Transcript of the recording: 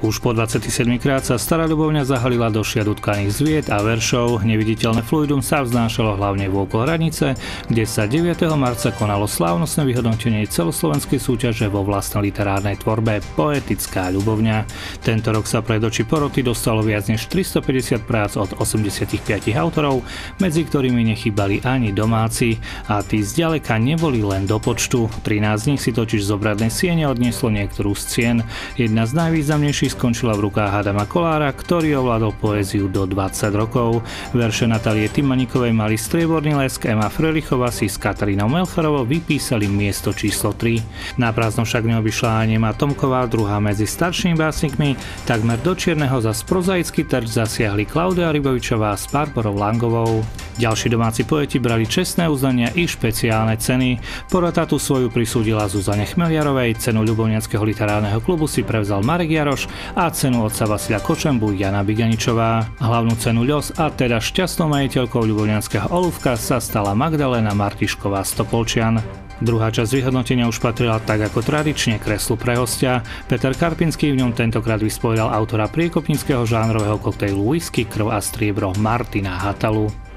Už po 27 krát sa stará ľubovňa zahalila do šiadutkaných zviet a veršov. Neviditeľné fluidum sa vznášalo hlavne v okolo hranice, kde sa 9. marca konalo slávnostné vyhodnotenie celoslovenskej súťaže vo vlastnej literárnej tvorbe Poetická ľubovňa. Tento rok sa pred oči poroty dostalo viac než 350 prác od 85 autorov, medzi ktorými nechybali ani domáci a tí zďaleka neboli len do počtu. 13 z nich si totiž z obradnej siene odnieslo niektorú z cien. Jedna z najvýznamnejších skončila v rukách Adama Kolára, ktorý ovládol poéziu do 20 rokov. Verše Natálie Timanikovej mali strieborný lesk, Ema Frelichová si s Katarínou Melcherovou vypísali miesto číslo 3. Na prázdno však neobyšla ani Ema Tomková, druhá medzi staršími básnikmi, takmer do čierneho za sprozaický terč zasiahli Klaudia Rybovičová s Barbarou Langovou. Ďalší domáci poeti brali čestné uznania i špeciálne ceny. Porota tu svoju prisúdila Zuzane Chmeliarovej, cenu Ľubovňackého literárneho klubu si prevzal Marek Jaroš a cenu otca Vasilia Kočembu Jana Biganičová. Hlavnú cenu Ľos a teda šťastnou majiteľkou Ľubovňanského olúvka sa stala Magdalena Martišková Stopolčian. Druhá časť vyhodnotenia už patrila tak ako tradične kreslu pre hostia. Peter Karpinský v ňom tentokrát vyspovedal autora priekopníckého žánrového koktejlu whisky, krv a striebro Martina Hatalu.